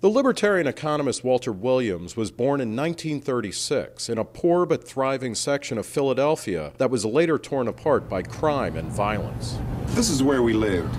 The libertarian economist Walter Williams was born in 1936 in a poor but thriving section of Philadelphia that was later torn apart by crime and violence. This is where we lived.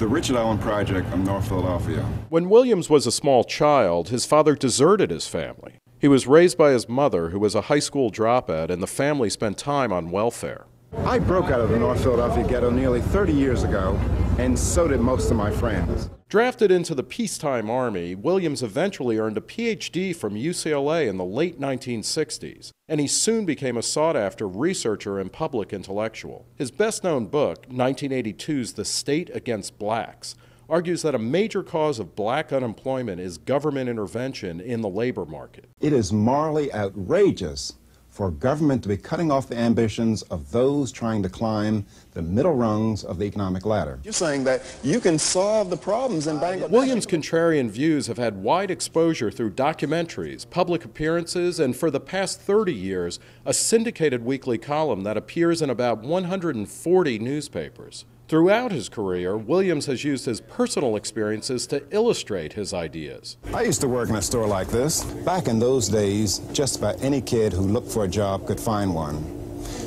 The Richard Allen Project of North Philadelphia. When Williams was a small child, his father deserted his family. He was raised by his mother, who was a high school dropout, and the family spent time on welfare. I broke out of the North Philadelphia ghetto nearly 30 years ago, and so did most of my friends. Drafted into the peacetime army, Williams eventually earned a PhD from UCLA in the late 1960s, and he soon became a sought after researcher and public intellectual. His best known book, 1982's The State Against Blacks, argues that a major cause of black unemployment is government intervention in the labor market. It is morally outrageous for government to be cutting off the ambitions of those trying to climb the middle rungs of the economic ladder. You're saying that you can solve the problems in Bangladesh. Williams' contrarian views have had wide exposure through documentaries, public appearances, and for the past 30 years, a syndicated weekly column that appears in about 140 newspapers. Throughout his career, Williams has used his personal experiences to illustrate his ideas. I used to work in a store like this. Back in those days, just about any kid who looked for a job could find one.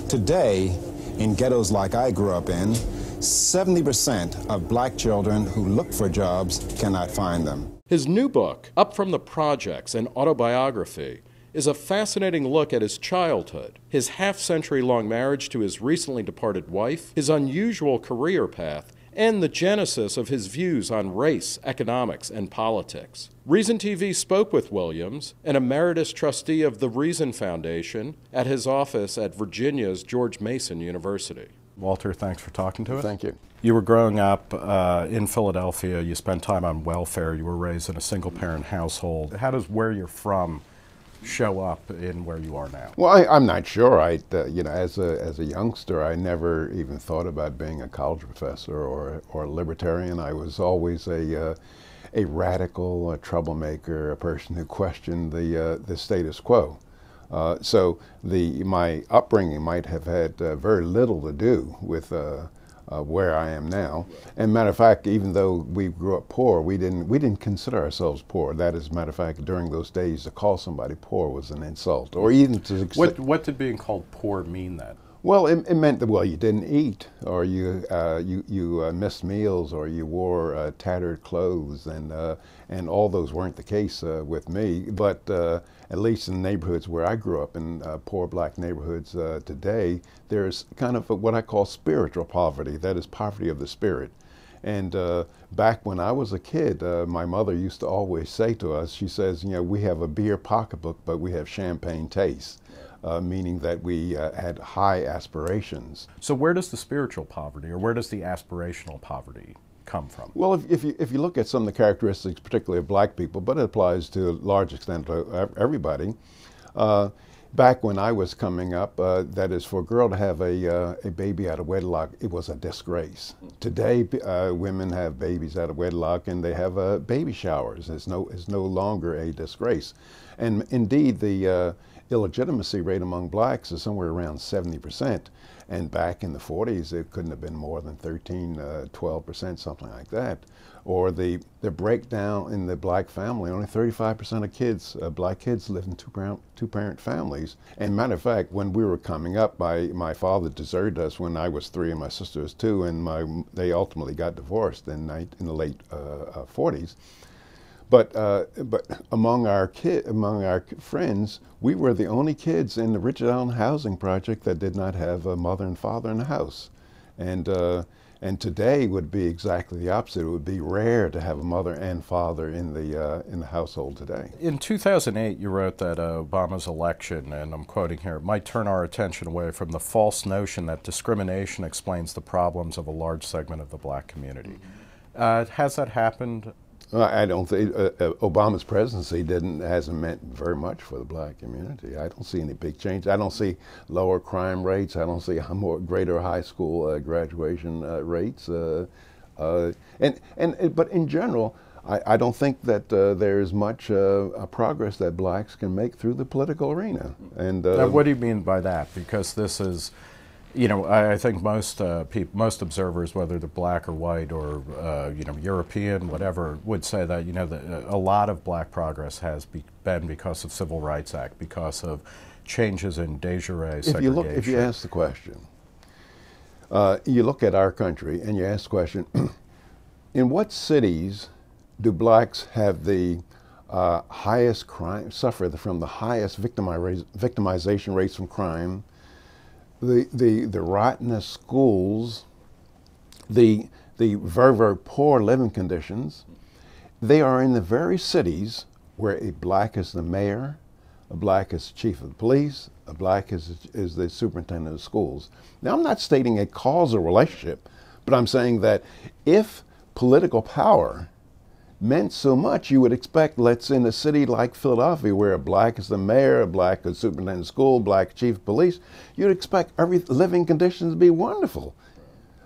Today, in ghettos like I grew up in, 70% of black children who look for jobs cannot find them. His new book, Up from the Projects, an autobiography, is a fascinating look at his childhood, his half century long marriage to his recently departed wife, his unusual career path, and the genesis of his views on race, economics, and politics. Reason TV spoke with Williams, an emeritus trustee of the Reason Foundation, at his office at Virginia's George Mason University. Walter, thanks for talking to us. Thank you. You were growing up uh, in Philadelphia. You spent time on welfare. You were raised in a single parent household. How does where you're from show up in where you are now? Well, I, am not sure. I, uh, you know, as a as a youngster, I never even thought about being a college professor or or a libertarian. I was always a uh, a radical, a troublemaker, a person who questioned the uh, the status quo. Uh, so the my upbringing might have had uh, very little to do with uh, uh, where I am now. And matter of fact, even though we grew up poor, we didn't we didn't consider ourselves poor. That is, matter of fact, during those days, to call somebody poor was an insult, or even to. What what did being called poor mean then? Well, it, it, meant that well, you didn't eat, or you uh, you you uh, missed meals, or you wore uh, tattered clothes, and uh, and all those weren't the case uh, with me. But uh, at least in neighborhoods where I grew up, in poor black neighborhoods today, there's kind of a, what I call spiritual poverty. That is poverty of the spirit. And back when I was a kid, my mother used to always say to us, she says, you know, we have a beer pocketbook, but we have champagne taste uh, meaning that we uh, had high aspirations. So, where does the spiritual poverty or where does the aspirational poverty come from? Well, if, if, you, if you look at some of the characteristics, particularly of black people, but it applies to a large extent to everybody, uh, back when I was coming up, uh, that is, for a girl to have a, uh, a baby out of wedlock, it was a disgrace. Today, uh, women have babies out of wedlock and they have uh, baby showers. It's no, it's no longer a disgrace. And indeed, the uh, illegitimacy rate among blacks is somewhere around 70%. And back in the 40s, it couldn't have been more than 13, uh, 12%, something like that. Or the, the breakdown in the black family, only 35% of kids, uh, black kids live in two parent, two parent families. And matter of fact, when we were coming up, my, my father deserted us when I was three and my sister was two, and my, they ultimately got divorced in, in the late uh, 40s. But uh, but among our kid among our friends, we were the only kids in the Richard Allen Housing Project that did not have a mother and father in the house, and uh, and today would be exactly the opposite. It would be rare to have a mother and father in the uh, in the household today. In 2008, you wrote that uh, Obama's election, and I'm quoting here, might turn our attention away from the false notion that discrimination explains the problems of a large segment of the black community. Uh, has that happened I don't think uh, uh, Obama's presidency didn't hasn't meant very much for the black community. I don't see any big change. I don't see lower crime rates. I don't see more greater high school uh, graduation uh, rates. Uh, uh, and and but in general, I, I don't think that there's much progress that blacks can make through the political arena. And now, what do you mean by that? Because this is You know, I, I think most uh, people, most observers, whether they're black or white or uh, you know European, whatever, would say that you know that a lot of black progress has be been because of Civil Rights Act, because of changes in de jure if segregation. you look, if you ask the question, uh, you look at our country and you ask the question, in what cities do blacks have the uh, highest crime, suffer the, from the highest victimi- victimization rates from crime, the, the, the rottenest schools, the, the very, very poor living conditions, they are in the very cities where a black is the mayor, a black is the chief of police, a black is, is the superintendent of schools. Now, I'm not stating a causal relationship, but I'm saying that if political power meant so much, you would expect, let's in a city like Philadelphia, where a black is the mayor, a black is superintendent of school, black chief of police, you'd expect every living conditions to be wonderful.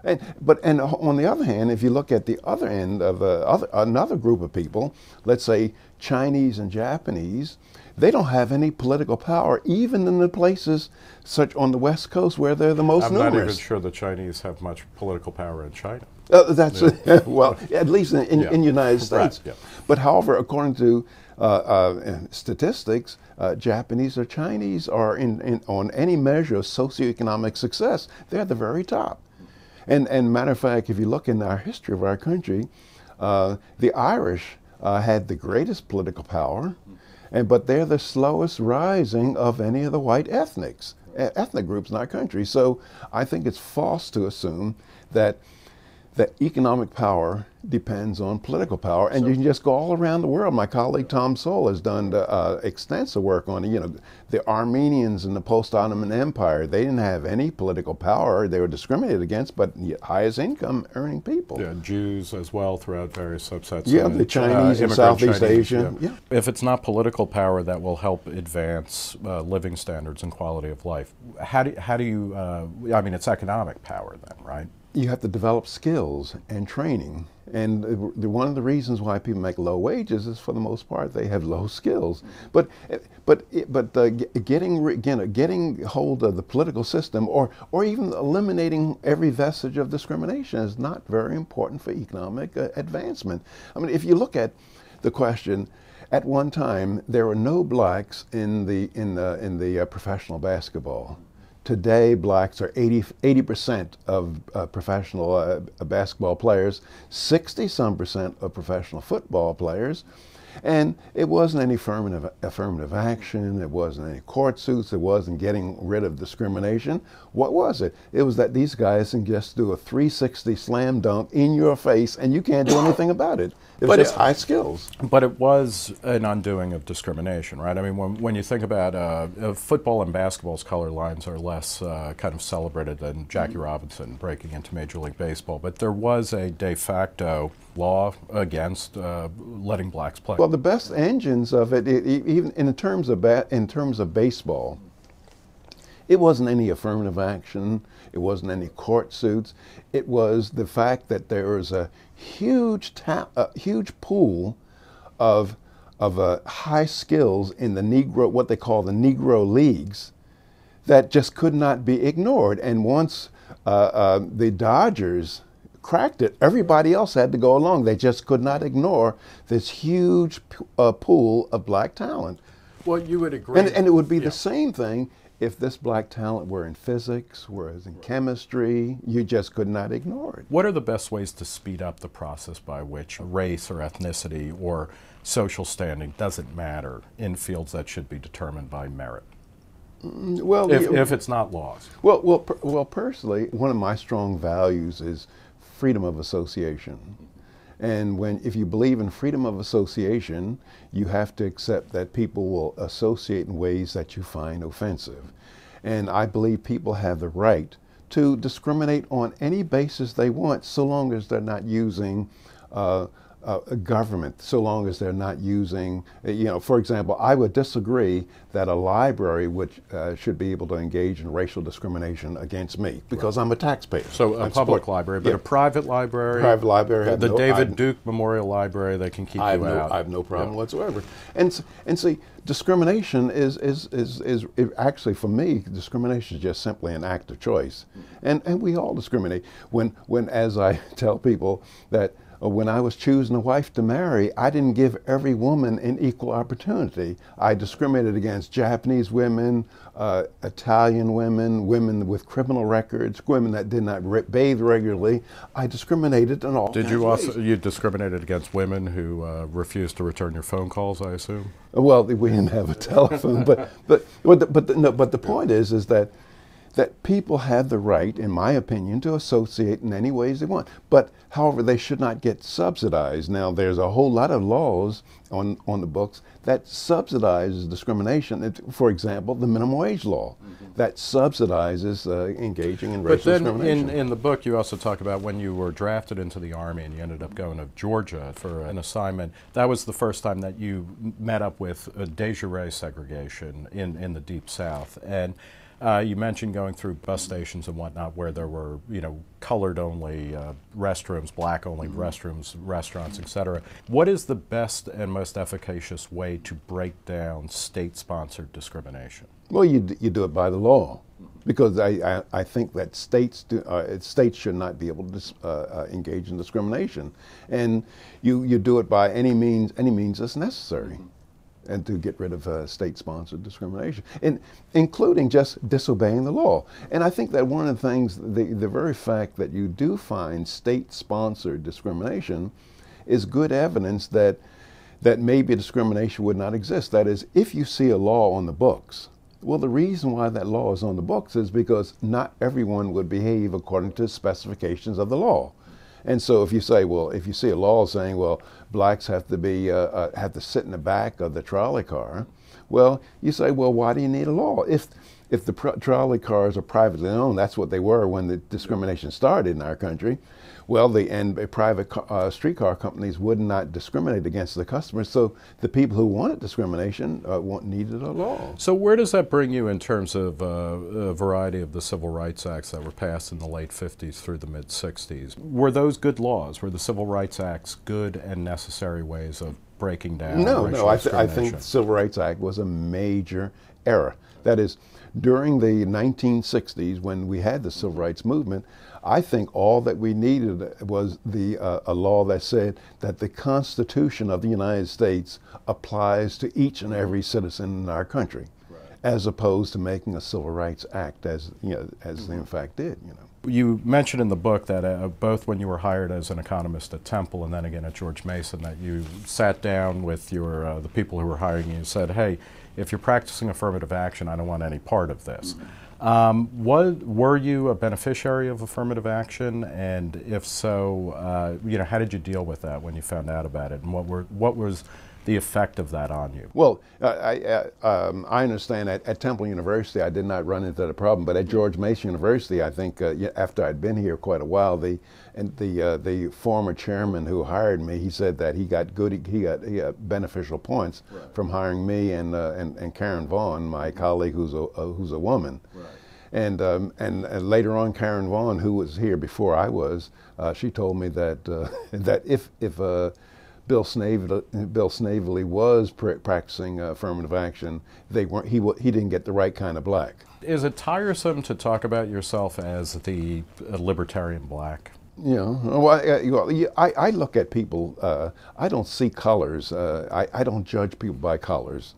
And, but and on the other hand, if you look at the other end of uh, other, another group of people, let's say Chinese and Japanese, they don't have any political power, even in the places such on the West Coast where they're the most I'm numerous. not even sure the Chinese have much political power in China. Uh, that's well, at least in, in, Yeah. in United Right, States. yeah. But however, according to uh, uh, statistics, uh, Japanese or Chinese are in, in on any measure of socioeconomic success, they're at the very top. And and matter of fact, if you look in our history of our country, uh, the Irish uh, had the greatest political power, and but they're the slowest rising of any of the white ethnics ethnic groups in our country. So I think it's false to assume that that economic power depends on political power, and you can just go all around the world. My colleague Tom Sowell has done uh, extensive work on. You know, the Armenians in the post-Ottoman Empire, they didn't have any political power; they were discriminated against, but yet highest income earning people. Yeah, Jews as well throughout various subsets. Yeah, and, the Chinese and immigrant Southeast Chinese, Asia, yeah. If it's not political power that will help advance uh, living standards and quality of life, how do how do you? Uh, I mean, it's economic power then, right? You have to develop skills and training. And the, one of the reasons why people make low wages is, for the most part, they have low skills. But but but uh, getting again getting hold of the political system, or or even eliminating every vestige of discrimination, is not very important for economic uh, advancement. I mean, if you look at the question. At one time, there were no blacks in the in the in the uh, professional basketball. Today, blacks are 80 percent of uh, professional uh, basketball players, 60 some percent of professional football players, and it wasn't any affirmative affirmative action. It wasn't any court suits. It wasn't getting rid of discrimination. What was it? It was that these guys can just do a 360 slam dunk in your face, and you can't do anything about it. It was But just it- high skills. But it was an undoing of discrimination, right? I mean, when, when you think about uh, uh, football and basketball's color lines are less uh, kind of celebrated than Jackie Robinson breaking into Major League Baseball, but there was a de facto law against uh, letting blacks play. Well, the best engines of it, e- even in terms of ba- in terms of baseball, it wasn't any affirmative action. It wasn't any court suits. It was the fact that there was a huge ta- a huge pool of of uh, high skills in the Negro, what they call the Negro leagues, that just could not be ignored. And once uh, uh, the Dodgers cracked it, everybody else had to go along. They just could not ignore this huge p- uh, pool of black talent. well, you would agree. And, and it would be the same thing if this black talent were in physics, whereas in chemistry, you just could not ignore it. What are the best ways to speed up the process by which race or ethnicity or social standing doesn't matter in fields that should be determined by merit? Mm, well, If, you- if it's not laws. Well, well, per, well. Personally, one of my strong values is freedom of association, and when if you believe in freedom of association, you have to accept that people will associate in ways that you find offensive, and I believe people have the right to discriminate on any basis they want, so long as they're not using. Uh, uh, a government so long as they're not using, uh, you know, for example, I would disagree that a library would, uh, should be able to engage in racial discrimination against me because right. I'm a taxpayer. So a I'm public support, library, but yeah. a private library? Private library. The, the no, David i Duke Memorial Library, they can keep I you no, out. I have no problem whatsoever. And, and see, discrimination is, is, is, is, is, actually, for me, discrimination is just simply an act of choice. And, and we all discriminate. When, when, as I tell people, that when I was choosing a wife to marry, I didn't give every woman an equal opportunity. I discriminated against Japanese women, uh, Italian women, women with criminal records, women that did not re- bathe regularly. I discriminated in all. Did you also you discriminated against women who uh, refused to return your phone calls? I assume. Well, we didn't have a telephone, but but but the, but the, no, but the point is is that that people have the right, in my opinion, to associate in any ways they want. But, however, they should not get subsidized. Now, there's a whole lot of laws on, on the books that subsidizes discrimination. For example, the minimum wage law mm-hmm. that subsidizes uh, engaging in racial discrimination. But then in, in the book, you also talk about when you were drafted into the Army and you ended up going to Georgia for an assignment. That was the first time that you met up with a de jure segregation in, in the Deep South. And uh, you mentioned going through bus stations and whatnot where there were, you know, colored only uh, restrooms, black only mm-hmm. restrooms, restaurants, etc. What is the best and most efficacious way to break down state sponsored discrimination? Well, you, d- you do it by the law. Because I, I, I think that states do, uh, states should not be able to dis, uh, uh, engage in discrimination, and you, you do it by any means any means that's necessary. Mm-hmm and to get rid of uh, state-sponsored discrimination, and including just disobeying the law. And I think that one of the things, the, the very fact that you do find state-sponsored discrimination is good evidence that that maybe discrimination would not exist. That is, if you see a law on the books, well, the reason why that law is on the books is because not everyone would behave according to specifications of the law. And so if you say, well, if you see a law saying, well, blacks have to be uh, uh, have to sit in the back of the trolley car, well, you say, well, why do you need a law? If if the trolley cars are privately owned, that's what they were when the discrimination started in our country. Well, the and private uh, streetcar companies would not discriminate against the customers, so the people who wanted discrimination uh, needed a law. So, where does that bring you in terms of uh, a variety of the civil rights acts that were passed in the late 50s through the mid 60s? Were those good laws? Were the civil rights acts good and necessary ways of breaking down? No, no. I, th- I think the Civil Rights Act was a major error. That is, during the 1960s, when we had the civil rights movement, I think all that we needed was the uh, a law that said that the Constitution of the United States applies to each and every citizen in our country, right. as opposed to making a Civil Rights Act, as you know, as mm-hmm. they in fact did. You know. You mentioned in the book that uh, both when you were hired as an economist at Temple and then again at George Mason, that you sat down with your uh, the people who were hiring you and said, "Hey, if you're practicing affirmative action, I don't want any part of this." Mm-hmm. Um, what, were you a beneficiary of affirmative action, and if so, uh, you know, how did you deal with that when you found out about it, and what were what was the effect of that on you? Well, I, I, um, I understand at, at, Temple University I did not run into the problem, but at George Mason University, I think uh, after I'd been here quite a while, the and the uh, the former chairman who hired me, he said that he got good, he got, he got beneficial points right. from hiring me and, uh, and and Karen Vaughn, my colleague who's a uh, who's a woman. Right. And, um, and, and later on, Karen Vaughn, who was here before I was, uh, she told me that uh, that if if Bill Snavely, Bill Snavely was pr- practicing uh, affirmative action. They weren't. He he didn't get the right kind of black. Is it tiresome to talk about yourself as the libertarian black? You know, well, I, I, look at people. Uh, I don't see colors. Uh, I, I don't judge people by colors.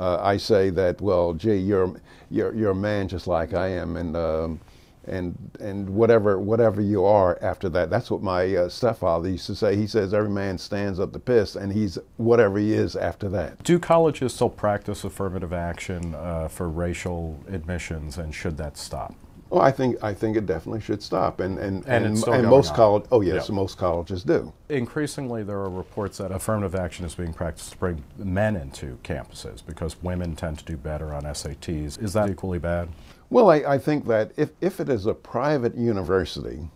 Uh, I say that, well, gee, you're you're you're a man just like I am, and um, and and whatever whatever you are after that. That's what my uh, stepfather used to say. He says every man stands up to piss, and he's whatever he is after that. Do colleges still practice affirmative action uh, for racial admissions, and should that stop? Well, I think I think it definitely should stop, and and and, and, and most college. Oh yes, yep. most colleges do. Increasingly, there are reports that affirmative action is being practiced to bring men into campuses because women tend to do better on SATs. Is that equally bad? Well, I, I think that if, if it is a private university,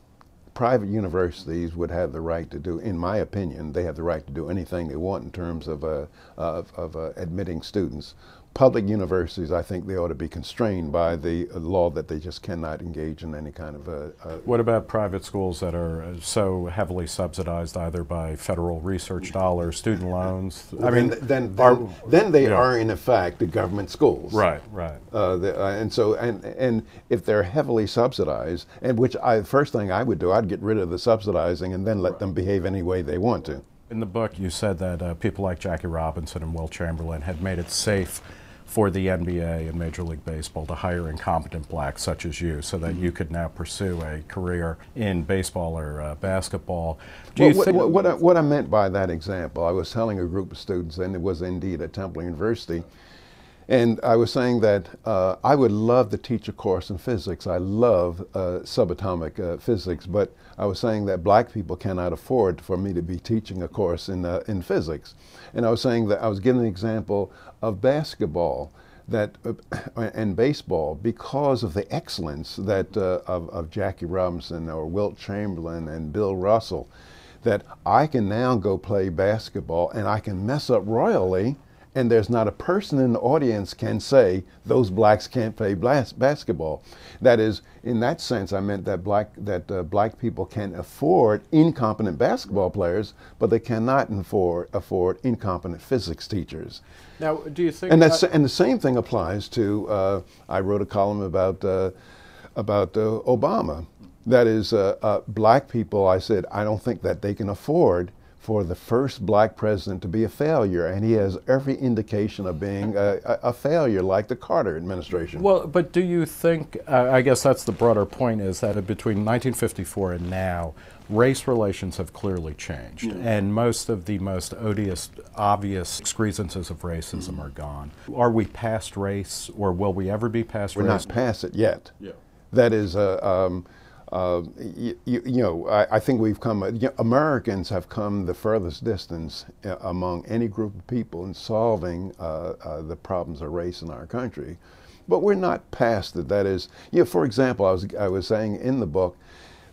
private universities would have the right to do, in my opinion, they have the right to do anything they want in terms of, uh, of, of uh, admitting students public universities, I think they ought to be constrained by the uh, law that they just cannot engage in any kind of a. a what about private schools that are uh, so heavily subsidized either by federal research dollars, student loans? I mean, then then, are, then they yeah. are in effect the government schools. Right, right. Uh, the, uh, and so and and if they're heavily subsidized, and which I first thing I would do, I'd get rid of the subsidizing and then let right. them behave any way they want to. In the book, you said that uh, people like Jackie Robinson and Wilt Chamberlain had made it safe for the NBA and Major League Baseball to hire incompetent blacks such as you so that you could now pursue a career in baseball or uh, basketball. Do well, what, what, I, what I meant by that example, I was telling a group of students, and it was indeed at Temple University, and I was saying that uh, I would love to teach a course in physics. I love uh, subatomic uh, physics, but I was saying that black people cannot afford for me to be teaching a course in, uh, in physics. And I was saying that I was giving an example of basketball that uh, and baseball because of the excellence that uh, of, of Jackie Robinson or Wilt Chamberlain and Bill Russell that I can now go play basketball and I can mess up royally and there's not a person in the audience can say those blacks can't play basketball. That is, in that sense, I meant that black that uh, black people can afford incompetent basketball players, but they cannot afford afford incompetent physics teachers. Now, do you think? And that's that and the same thing applies to. Uh, I wrote a column about uh, about uh, Obama. That is, uh, uh, black people. I said I don't think that they can afford for the first black president to be a failure, and he has every indication of being a, a failure, like the Carter administration. Well, but do you think? Uh, I guess that's the broader point: is that between 1954 and now, race relations have clearly changed, yeah. and most of the most odious, obvious excrescences of racism mm-hmm. are gone. Are we past race, or will we ever be past We're race? We're not past it yet. Yeah. That is a. Uh, um, uh, you, you, know, I, I, think we've come, you know, Americans have come the furthest distance uh, among any group of people in solving uh, uh, the problems of race in our country. But we're not past it. That is, you know, for example, I was, I was saying in the book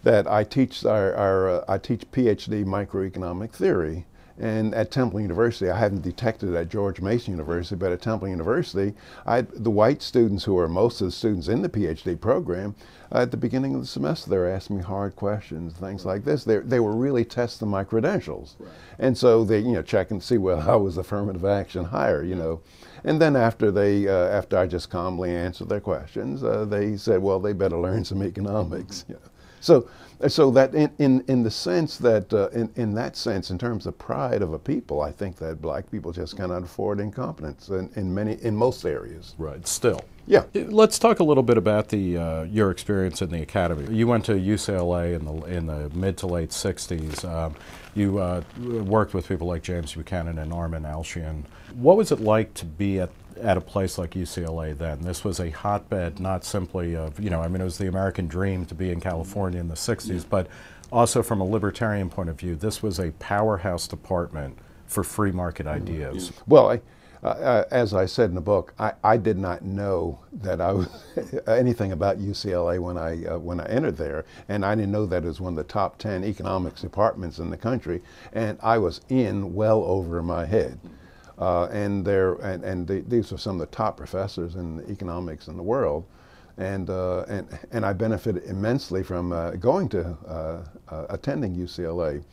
that I teach, our, our uh, I teach PhD microeconomic theory. And at Temple University, I haven't detected it at George Mason University, but at Temple University, I, the white students who are most of the students in the PhD program, uh, at the beginning of the semester, they're asking me hard questions, things right. like this. They, they were really testing my credentials. Right. And so they, you know, check and see, well, how was affirmative action higher, you know. And then after they, uh, after I just calmly answered their questions, uh, they said, well, they better learn some economics. Mm-hmm. So, so that in, in, in the sense that, uh, in, in that sense, in terms of pride of a people, I think that black people just cannot afford incompetence in, in many, in most areas. Right, still. Yeah. Let's talk a little bit about the uh, your experience in the academy. You went to UCLA in the in the mid to late '60s. Um, you uh, worked with people like James Buchanan and Armen Alchian. What was it like to be at at a place like UCLA then. This was a hotbed, not simply of, you know, I mean, it was the American dream to be in California in the 60s, but also from a libertarian point of view, this was a powerhouse department for free market ideas. Well, I, uh, uh as I said in the book, I, I did not know that I was anything about UCLA when I uh, when I entered there, and I didn't know that it was one of the top ten economics departments in the country, and I was in well over my head. Uh, and they're, and, and they, these are some of the top professors in economics in the world. And, uh, and, and I benefited immensely from uh, going to uh, uh, attending UCLA.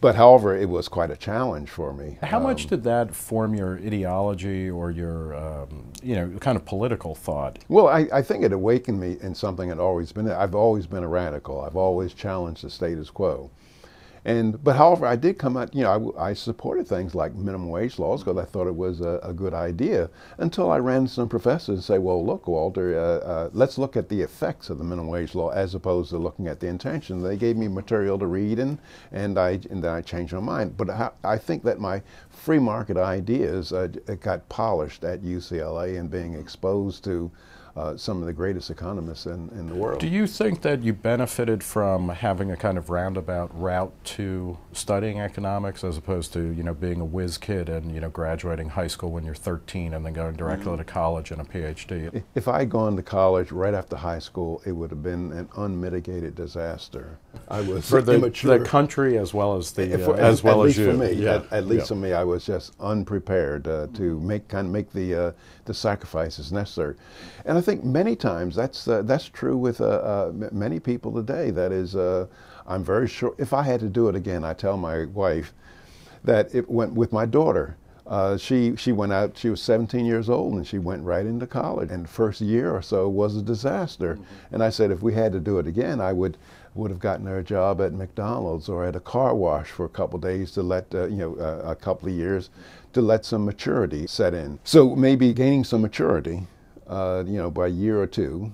But however, it was quite a challenge for me. How um, much did that form your ideology or your, um, you know, kind of political thought? Well, I, I think it awakened me in something I'd always been. I've always been a radical. I've always challenged the status quo. And but however, I did come out. You know, I, I supported things like minimum wage laws because I thought it was a, a, good idea. Until I ran some professors and say, "Well, look, Walter, uh, uh, let's look at the effects of the minimum wage law as opposed to looking at the intention." They gave me material to read, and and I and then I changed my mind. But I, I think that my free market ideas uh, got polished at UCLA and being exposed to uh, some of the greatest economists in, in the world. Do you think that you benefited from having a kind of roundabout route to studying economics as opposed to, you know, being a whiz kid and, you know, graduating high school when you're 13 and then going directly mm-hmm. to college and a PhD? If I had gone to college right after high school, it would have been an unmitigated disaster. I was for the, immature. the country as well as the uh, as well as you. For me, yeah. at, at, least yeah. for me, I was just unprepared uh, to make kind of make the uh, the sacrifices necessary. And I think many times that's uh, that's true with uh, uh, many people today. That is, uh, I'm very sure. If I had to do it again, I tell my wife that it went with my daughter. Uh, she she went out. She was 17 years old, and she went right into college. And the first year or so was a disaster. Mm-hmm. And I said, if we had to do it again, I would would have gotten her a job at McDonald's or at a car wash for a couple days to let uh, you know uh, a couple of years to let some maturity set in. So maybe gaining some maturity, uh, you know, by a year or 2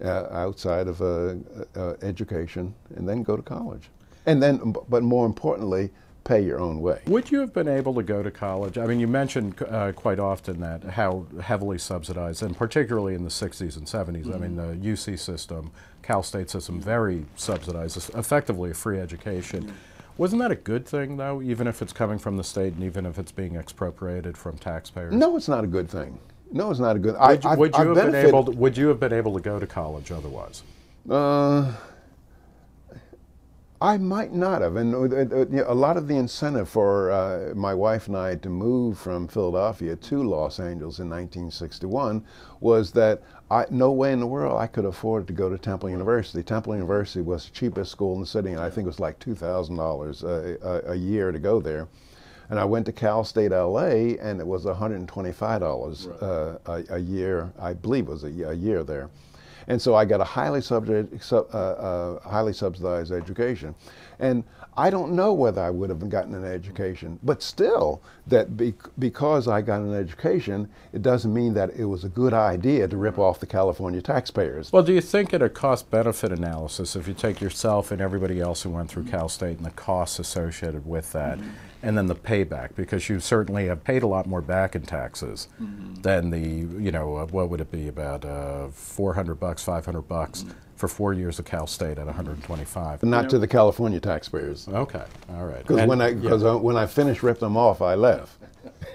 mm-hmm. outside of uh, uh, education, and then go to college. And then, but more importantly, pay your own way. Would you have been able to go to college? I mean, you mentioned uh, quite often that how heavily subsidized, and particularly in the 60s and 70s. Mm-hmm. I mean, the UC system, Cal State system, very subsidized, effectively a free education. Mm-hmm. Wasn't that a good thing, though, even if it's coming from the state and even if it's being expropriated from taxpayers? No, it's not a good thing. No, it's not a good. Would, I, would you have been able? To, would you have been able to go to college otherwise? Uh, I might not have. And uh, uh, a lot of the incentive for uh, my wife and I to move from Philadelphia to Los Angeles in 1961 was that I, no way in the world I could afford to go to Temple University. Temple University was the cheapest school in the city, and I think it was like $2,000 a, a year to go there. And I went to Cal State LA, and it was $125 right. uh, a, a, year, I believe it was a, a year there. And so I got a highly, subsidized, uh, uh, highly subsidized education. And I don't know whether I would have gotten an education, but still, that be because I got an education, it doesn't mean that it was a good idea to rip off the California taxpayers. Well, do you think in a cost benefit analysis, if you take yourself and everybody else who went through Cal State and the costs associated with that, mm-hmm. And then the payback, because you certainly have paid a lot more back in taxes mm-hmm. than the, you know, uh, what would it be, about uh, 400 bucks, 500 bucks? Mm-hmm for four years at Cal State at 125. Not to the California taxpayers. Okay, all right. Because when I because yeah. when I finished ripping them off, I left.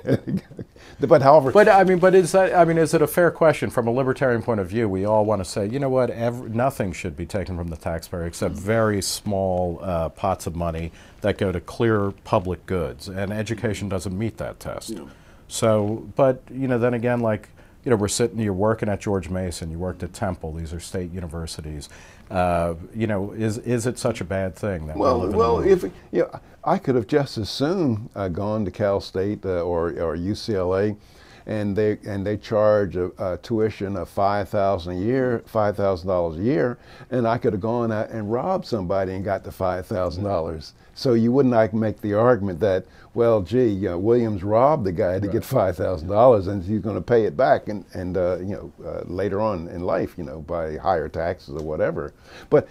but however, but I mean, but is that I mean, is it a fair question from a libertarian point of view? We all want to say, you know what, every, nothing should be taken from the taxpayer except very small uh, pots of money that go to clear public goods, and education doesn't meet that test. Yeah. So, but you know, then again, like you know, we're sitting, you're working at George Mason, you worked at Temple, these are state universities. Uh, you know, is is it such a bad thing that well, well, if you know, I could have just as soon uh, gone to Cal State uh, or or UCLA, and they and they charge a, a tuition of five thousand a year, five thousand dollars a year, and I could have gone out and robbed somebody and got the five thousand dollars. So you wouldn't like make the argument that, well, gee, you know, Williams robbed the guy to right. get five thousand dollars, and he's going to pay it back, and and uh, you know uh, later on in life, you know, by higher taxes or whatever. But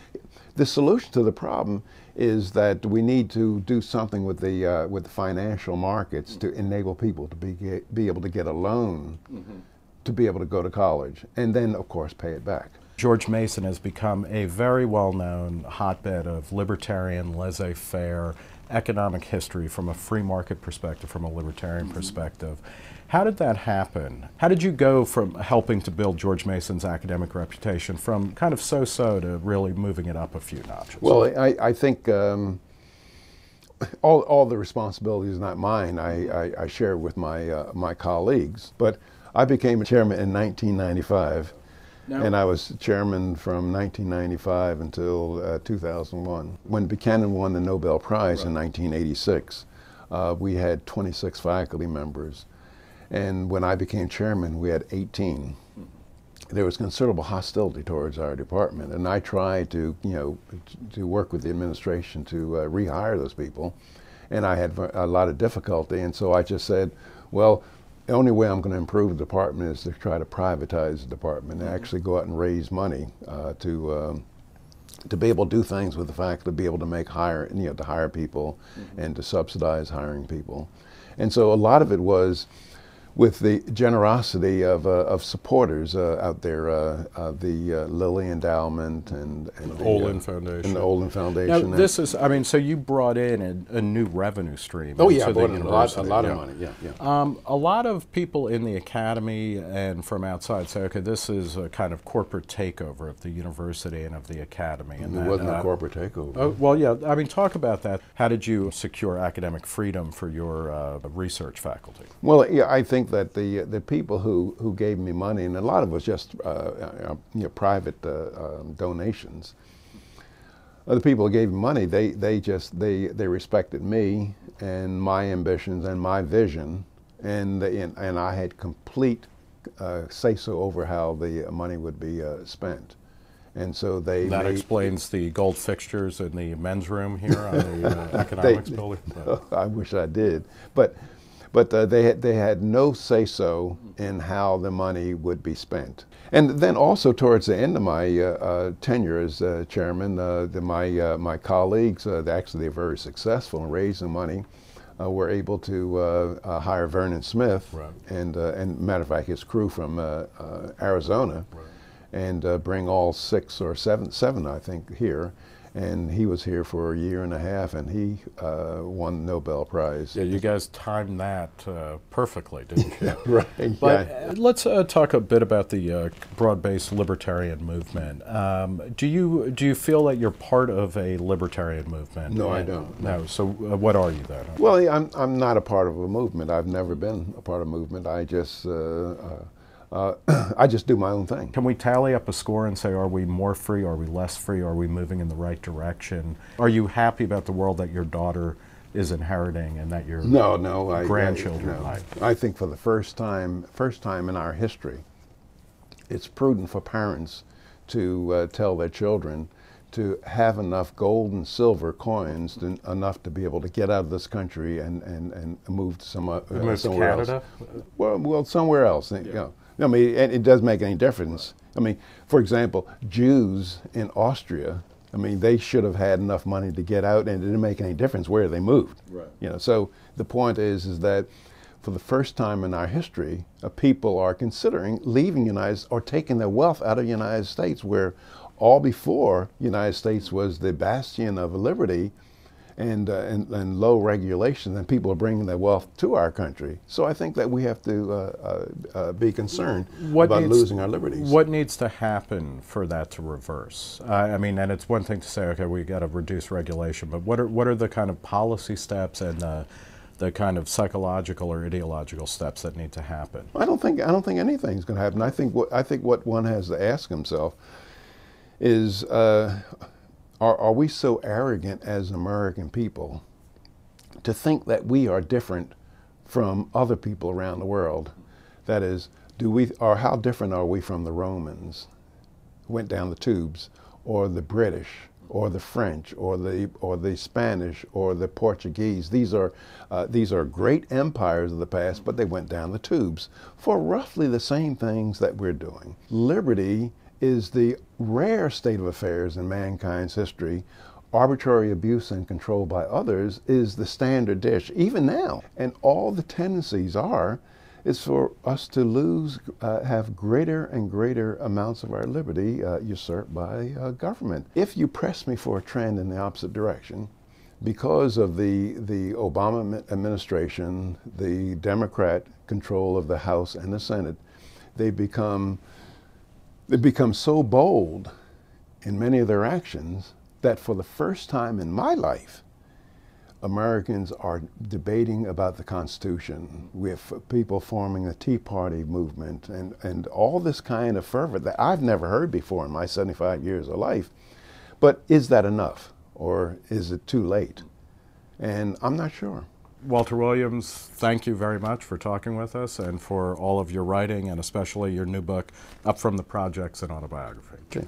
the solution to the problem is that we need to do something with the uh, with the financial markets to enable people to be get, be able to get a loan mm-hmm. to be able to go to college, and then of course pay it back. George Mason has become a very well known hotbed of libertarian, laissez faire economic history from a free market perspective, from a libertarian mm-hmm. perspective. How did that happen? How did you go from helping to build George Mason's academic reputation from kind of so so to really moving it up a few notches? Well, I, I think. Um, all, all the responsibility is not mine. I, I, I share with my, uh, my colleagues. But I became a chairman in 1995 no. And I was chairman from 1995 until uh, 2001. When Buchanan won the Nobel Prize right. in 1986, uh, we had 26 faculty members. And when I became chairman, we had 18. There was considerable hostility towards our department, and I tried to, you know, to work with the administration to uh, rehire those people, and I had a lot of difficulty. And so I just said, well, the only way I'm going to improve the department is to try to privatize the department and mm-hmm. actually go out and raise money uh, to um, to be able to do things with the faculty, to be able to make hire, you know, to hire people mm-hmm. and to subsidize hiring people. And so a lot of it was with the generosity of, uh, of supporters uh, out there, uh, uh the uh, Lilly Endowment and, and the, Olin Foundation. And the Olin Foundation. Now, this is, I mean, so you brought in a, a new revenue stream. Oh, yeah, I brought in a lot, a lot yeah. of money, yeah. yeah. Um, a lot of people in the academy and from outside say, okay, this is a kind of corporate takeover of the university and of the academy. And it that, wasn't a corporate takeover. Oh, well, yeah, I mean, talk about that. How did you secure academic freedom for your research faculty? Well, yeah, I think that the the people who, who gave me money, and a lot of it was just uh, uh, you know, private uh, um, donations. the people who gave me money, they, they just they, they respected me and my ambitions and my vision, and and, and I had complete uh, say so over how the money would be uh, spent. And so they. That explains the gold fixtures in the men's room here on the uh, economics they, building. I wish I did, but but uh, they, had, they had no say so in how the money would be spent. And then also towards the end of my uh, uh, tenure as uh, chairman, uh, the, my, uh, my colleagues, actually they're very successful in raising money, were able to hire Vernon Smith right. and, and matter of fact, his crew from Arizona right. and bring all six or seven, seven I think, here and he was here for a year and a half, and he uh, won the Nobel Prize. Yeah, you guys timed that uh, perfectly, didn't you? right. But yeah. let's uh, talk a bit about the uh, broad-based libertarian movement. Um, do you do you feel that you're part of a libertarian movement? No, I don't. No. So, uh, what are you then? Well, I'm I'm not a part of a movement. I've never been a part of a movement. I just uh, I just do my own thing. Can we tally up a score and say, are we more free? Are we less free? Are we moving in the right direction? Are you happy about the world that your daughter is inheriting and that your no, no, grandchildren I, no. I think for the first time, first time in our history, it's prudent for parents to uh, tell their children to have enough gold and silver coins to, enough to be able to get out of this country and, and, and move to some, uh, move somewhere to Canada? else. Well, well, somewhere else. Yeah. You know, I mean, it, it does make any difference. I mean, for example, Jews in Austria, I mean, they should have had enough money to get out, and it didn't make any difference where they moved. Right. You know, so the point is, is that for the first time in our history, uh, people are considering leaving United or taking their wealth out of the United States, where all before United States was the bastion of liberty and, uh, and, and, low regulation, and people are bringing their wealth to our country. So I think that we have to uh, uh, uh be concerned what about needs, losing our liberties. What needs to happen for that to reverse? I mean, and it's one thing to say, okay, we got to reduce regulation, but what are what are the kind of policy steps and the the kind of psychological or ideological steps that need to happen? I don't think I don't think anything's going to happen. I think what I think what one has to ask himself is uh, are, are we so arrogant as American people to think that we are different from other people around the world? That is, do we, or how different are we from the Romans who went down the tubes, or the British, or the French, or the, or the Spanish, or the Portuguese? These are, uh, these are great empires of the past, but they went down the tubes for roughly the same things that we're doing. Liberty is the rare state of affairs in mankind's history. Arbitrary abuse and control by others is the standard dish, even now. And all the tendencies are is for us to lose, uh, have greater and greater amounts of our liberty uh, usurped by uh, government. If you press me for a trend in the opposite direction, because of the, the Obama administration, the Democrat control of the House and the Senate, they become they become so bold in many of their actions that for the first time in my life, Americans are debating about the Constitution with people forming the Tea Party movement and, and all this kind of fervor that I've never heard before in my 75 years of life. But is that enough or is it too late? And I'm not sure. Walter Williams, thank you very much for talking with us and for all of your writing and especially your new book, Up From the Projects and Autobiography. Okay.